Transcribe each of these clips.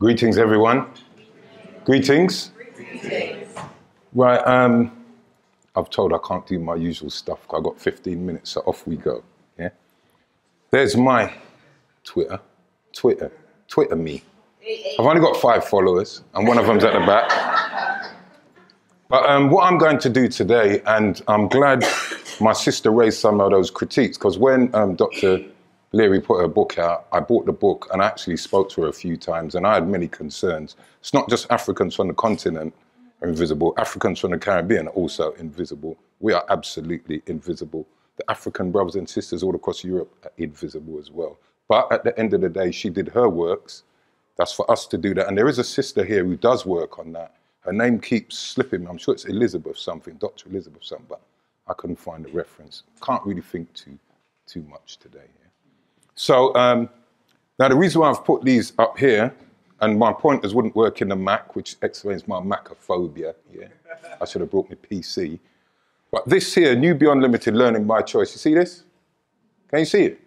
Greetings, everyone. Greetings. Right, um, I've told I can't do my usual stuff. I've got 15 minutes, so off we go. Yeah. There's my Twitter. Twitter. Twitter me. I've only got five followers, and one of them's at the back. But um, what I'm going to do today, and I'm glad my sister raised some of those critiques, because when um, Dr. Leary put her book out, I bought the book and I actually spoke to her a few times, and I had many concerns. It's not just Africans from the continent are invisible, Africans from the Caribbean are also invisible. We are absolutely invisible. The African brothers and sisters all across Europe are invisible as well. But at the end of the day, she did her works. That's for us to do that. And there is a sister here who does work on that. Her name keeps slipping. I'm sure it's Elizabeth something, Dr. Elizabeth something, but I couldn't find a reference. Can't really think too, too much today. So um, now the reason why I've put these up here, and my pointers wouldn't work in the Mac, which explains my Macophobia. Yeah, I should have brought my PC. But this here, New Beyond Limited Learning by Choice. You see this? Can you see it?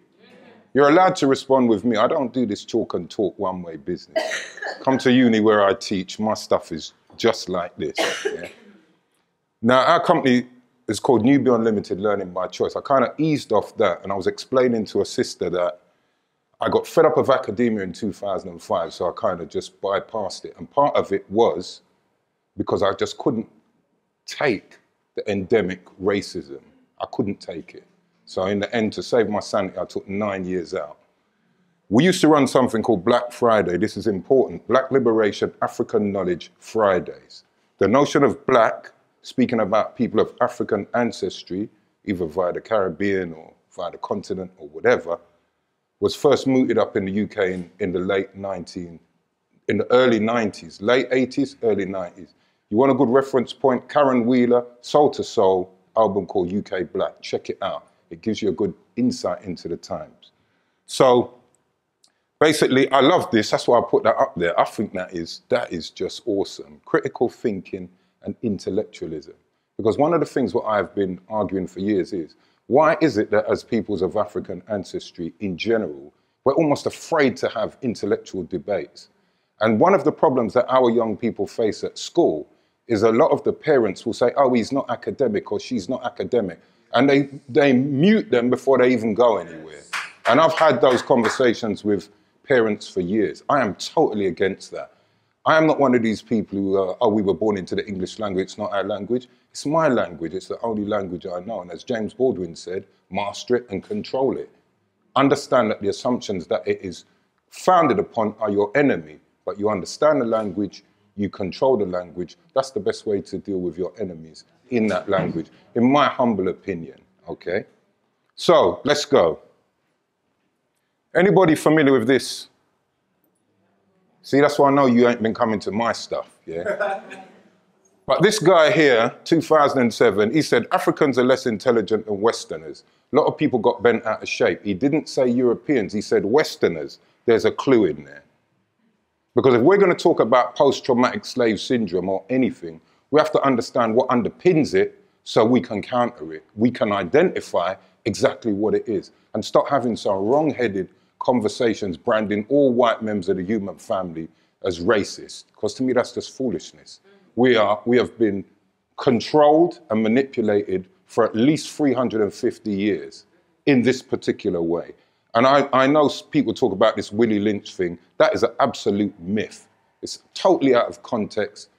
You're allowed to respond with me. I don't do this chalk and talk one way business. Come to uni where I teach, my stuff is just like this. Yeah? Now, our company is called New Beyond Limited Learning by Choice. I kind of eased off that and I was explaining to a sister that I got fed up of academia in 2005, so I kind of just bypassed it. And part of it was because I just couldn't take the endemic racism. I couldn't take it. So in the end, to save my sanity, I took nine years out. We used to run something called Black Friday. This is important. Black Liberation African Knowledge Fridays. The notion of black, speaking about people of African ancestry, either via the Caribbean or via the continent or whatever, was first mooted up in the UK in, in the late 19, in the early 90s, late 80s, early 90s. You want a good reference point? Caron Wheeler, Soul to Soul, album called UK Blak. Check it out. It gives you a good insight into the times. So basically, I love this. That's why I put that up there. I think that is that is just awesome. Critical thinking and intellectualism. Because one of the things what I've been arguing for years is why is it that as peoples of African ancestry in general, we're almost afraid to have intellectual debates? And one of the problems that our young people face at school is a lot of the parents will say, oh, he's not academic or she's not academic. And they, they mute them before they even go anywhere. And I've had those conversations with parents for years. I am totally against that. I am not one of these people who, uh, oh, we were born into the English language, it's not our language. It's my language, it's the only language I know. And as James Baldwin said, master it and control it. Understand that the assumptions that it is founded upon are your enemy, but you understand the language, you control the language. That's the best way to deal with your enemies in that language, in my humble opinion. Okay? So let's go. Anybody familiar with this? See, that's why I know you ain't been coming to my stuff, yeah? But this guy here, 2007, he said Africans are less intelligent than Westerners. A lot of people got bent out of shape. He didn't say Europeans, he said Westerners. There's a clue in there. Because if we're going to talk about post traumatic slave syndrome or anything, we have to understand what underpins it so we can counter it. We can identify exactly what it is and stop having some wrong headed conversations branding all white members of the human family as racist. Because to me, that's just foolishness mm. we, are, we have been controlled and manipulated for at least 350 years in this particular way. And I, I know people talk about this Willie Lynch thing. That is an absolute myth. It's totally out of context.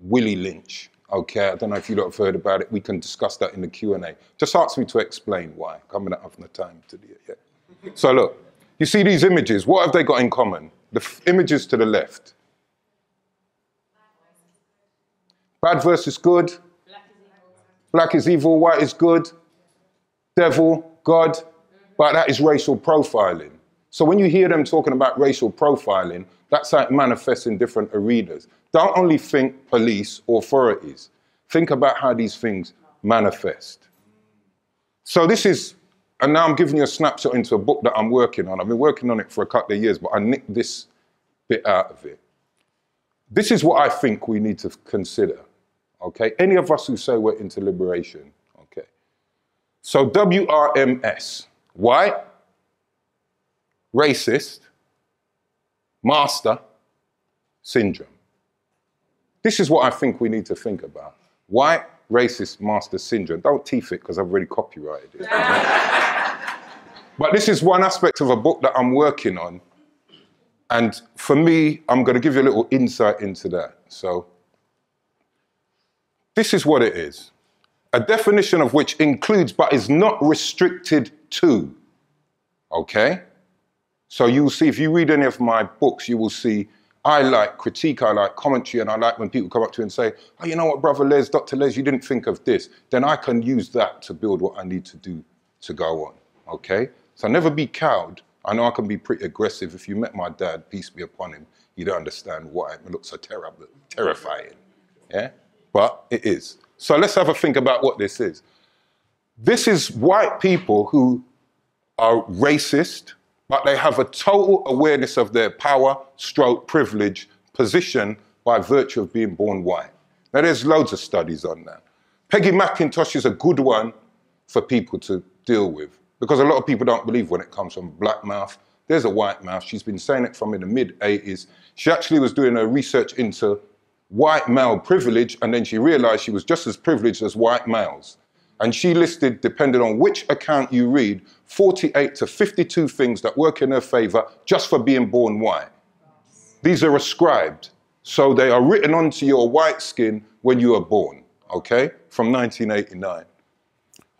Willie Lynch. Okay, I don't know if you lot have heard about it. We can discuss that in the Q&A. Just ask me to explain why. I'm not having the time to do it yet. So look, you see these images. What have they got in common? The images to the left Bad versus good. Black is evil, white is good. Devil, God. But that is racial profiling. So when you hear them talking about racial profiling, that's it manifests in different arenas. Don't only think police authorities. Think about how these things manifest. So this is, and now I'm giving you a snapshot into a book that I'm working on. I've been working on it for a couple of years, but I nicked this bit out of it. This is what I think we need to consider. Okay, any of us who say we're into liberation. Okay, so WRMS, white, racist, master syndrome. This is what I think we need to think about. White racist master syndrome. Don't teeth it because I've already copyrighted it. but this is one aspect of a book that I'm working on. And for me, I'm going to give you a little insight into that. So, this is what it is a definition of which includes but is not restricted to. Okay? So you'll see, if you read any of my books, you will see I like critique, I like commentary, and I like when people come up to you and say, oh, you know what, Brother Les, Dr. Les, you didn't think of this. Then I can use that to build what I need to do to go on. Okay? So never be cowed. I know I can be pretty aggressive. If you met my dad, peace be upon him, you don't understand why it looks so terrible, terrifying. Yeah? But it is. So let's have a think about what this is. This is white people who are racist, but they have a total awareness of their power, stroke, privilege, position by virtue of being born white. Now, there's loads of studies on that. Peggy McIntosh is a good one for people to deal with because a lot of people don't believe when it comes from black mouth. There's a white mouth. She's been saying it from in the mid 80s. She actually was doing her research into white male privilege, and then she realized she was just as privileged as white males. And she listed, depending on which account you read, 48 to 52 things that work in her favor just for being born white. These are ascribed. So they are written onto your white skin when you are born, okay? From 1989.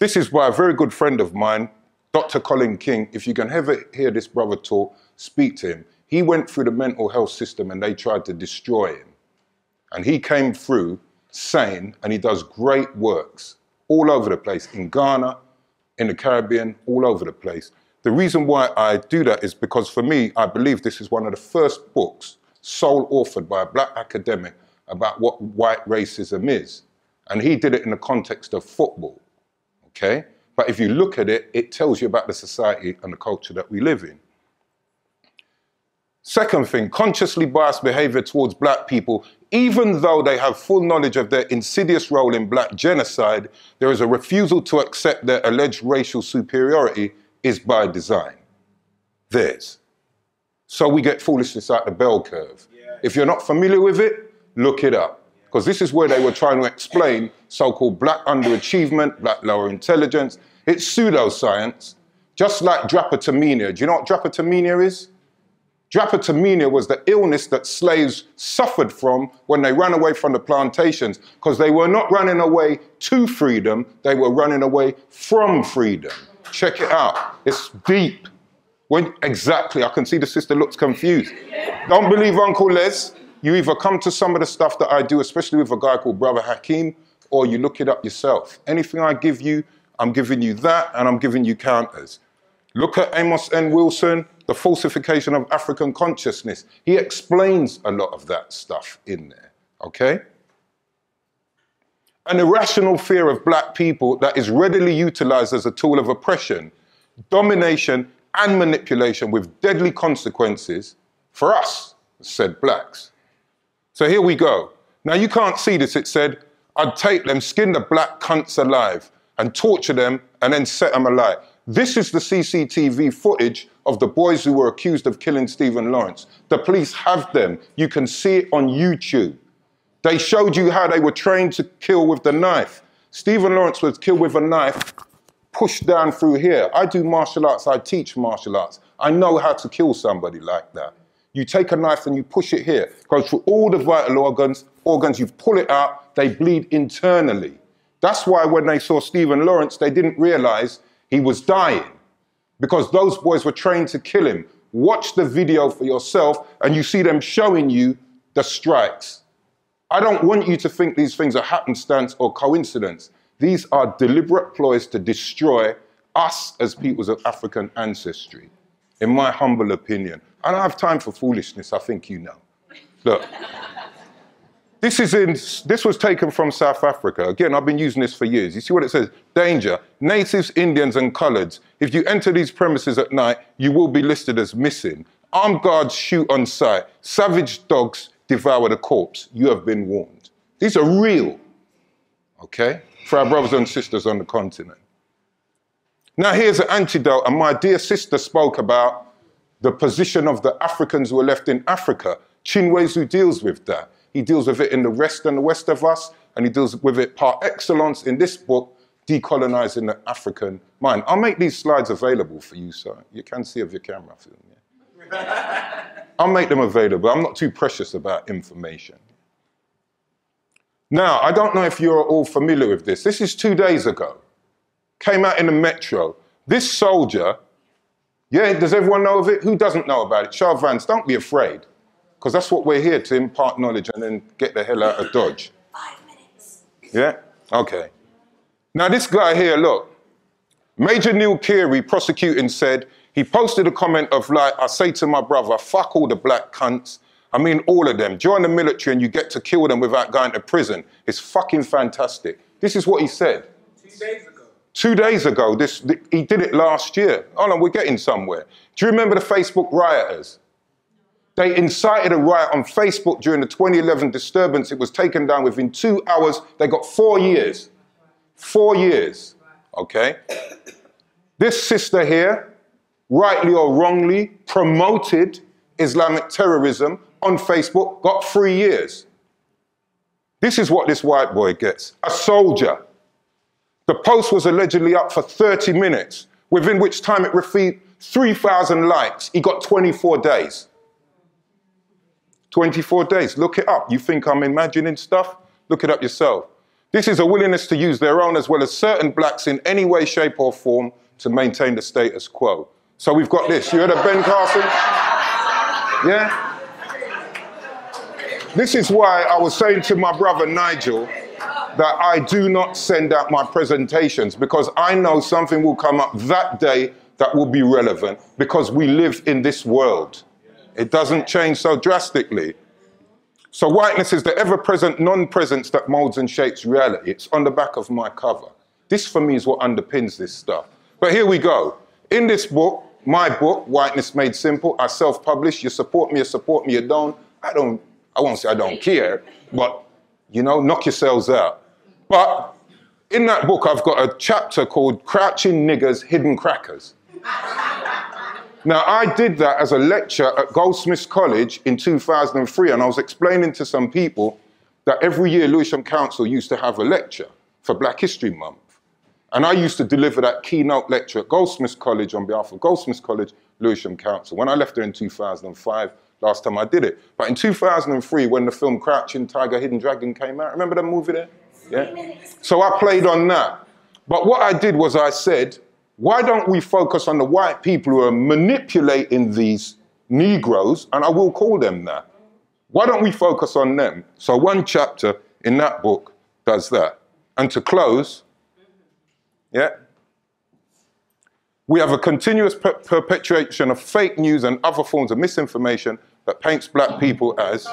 This is by a very good friend of mine, Dr. Colin King. If you can ever hear this brother talk, speak to him. He went through the mental health system and they tried to destroy him. And he came through sane and he does great works all over the place in Ghana, in the Caribbean, all over the place. The reason why I do that is because for me, I believe this is one of the first books sole authored by a black academic about what white racism is. And he did it in the context of football. Okay? But if you look at it, it tells you about the society and the culture that we live in. Second thing, consciously biased behavior towards black people even though they have full knowledge of their insidious role in black genocide, there is a refusal to accept their alleged racial superiority is by design. Theirs. So we get foolishness at the bell curve. Yeah. If you're not familiar with it, look it up. Because this is where they were trying to explain so called black underachievement, black lower intelligence. It's pseudoscience, just like drapetomania. Do you know what drapetomania is? Drapetomania was the illness that slaves suffered from when they ran away from the plantations because they were not running away to freedom, they were running away from freedom. Check it out. It's deep. When exactly, I can see the sister looks confused. Don't believe Uncle Les. You either come to some of the stuff that I do, especially with a guy called Brother Hakeem, or you look it up yourself. Anything I give you, I'm giving you that, and I'm giving you counters. Look at Amos N. Wilson, the falsification of African consciousness. He explains a lot of that stuff in there, okay? An irrational fear of black people that is readily utilized as a tool of oppression, domination, and manipulation with deadly consequences for us, said blacks. So here we go. Now you can't see this. It said, I'd take them, skin the black cunts alive, and torture them, and then set them alight. This is the CCTV footage of the boys who were accused of killing Stephen Lawrence. The police have them. You can see it on YouTube. They showed you how they were trained to kill with the knife. Stephen Lawrence was killed with a knife pushed down through here. I do martial arts, I teach martial arts. I know how to kill somebody like that. You take a knife and you push it here, goes through all the vital organs, organs, you pull it out, they bleed internally. That's why when they saw Stephen Lawrence, they didn't realize he was dying because those boys were trained to kill him. Watch the video for yourself and you see them showing you the strikes. I don't want you to think these things are happenstance or coincidence. These are deliberate ploys to destroy us as peoples of African ancestry, in my humble opinion. I don't have time for foolishness, I think you know. Look. This, is in, this was taken from South Africa. Again, I've been using this for years. You see what it says? Danger. Natives, Indians, and coloreds. If you enter these premises at night, you will be listed as missing. Armed guards shoot on sight. Savage dogs devour the corpse. You have been warned. These are real, okay, for our brothers and sisters on the continent. Now, here's an antidote, and my dear sister spoke about the position of the Africans who are left in Africa. Chinweizu deals with that. He deals with it in the rest and the west of us, and he deals with it par excellence in this book, Decolonizing the African Mind. I'll make these slides available for you so you can see of your camera film. Yeah? I'll make them available. I'm not too precious about information. Now, I don't know if you're all familiar with this. This is two days ago. Came out in the metro. This soldier, yeah, does everyone know of it? Who doesn't know about it? Show Vance, don't be afraid. Because that's what we're here to impart knowledge and then get the hell out of Dodge. Five minutes. Yeah? Okay. Now, this guy here, look. Major Neil Keary, prosecuting, said he posted a comment of, like, I say to my brother, fuck all the black cunts. I mean, all of them. Join the military and you get to kill them without going to prison. It's fucking fantastic. This is what he said. Two days ago. Two days ago, this, he did it last year. Oh no, we're getting somewhere. Do you remember the Facebook rioters? They incited a riot on Facebook during the 2011 disturbance. It was taken down within two hours. They got four years. Four years. Okay? This sister here, rightly or wrongly, promoted Islamic terrorism on Facebook, got three years. This is what this white boy gets a soldier. The post was allegedly up for 30 minutes, within which time it received 3,000 likes. He got 24 days. 24 days. Look it up. You think I'm imagining stuff? Look it up yourself. This is a willingness to use their own as well as certain blacks in any way, shape, or form to maintain the status quo. So we've got this. You heard of Ben Carson? Yeah? This is why I was saying to my brother Nigel that I do not send out my presentations because I know something will come up that day that will be relevant because we live in this world. It doesn't change so drastically. So whiteness is the ever-present non-presence that molds and shapes reality. It's on the back of my cover. This for me is what underpins this stuff. But here we go. In this book, my book, Whiteness Made Simple, I self-publish. You support me, you support me, you don't. I don't, I won't say I don't care, but you know, knock yourselves out. But in that book, I've got a chapter called Crouching Niggers, Hidden Crackers. Now, I did that as a lecture at Goldsmiths College in 2003, and I was explaining to some people that every year Lewisham Council used to have a lecture for Black History Month. And I used to deliver that keynote lecture at Goldsmiths College on behalf of Goldsmiths College, Lewisham Council. When I left there in 2005, last time I did it. But in 2003, when the film Crouching Tiger, Hidden Dragon came out, remember that movie there? Yeah. So I played on that. But what I did was I said, why don't we focus on the white people who are manipulating these Negroes, and I will call them that. Why don't we focus on them? So one chapter in that book does that. And to close, yeah, we have a continuous per perpetuation of fake news and other forms of misinformation that paints black people as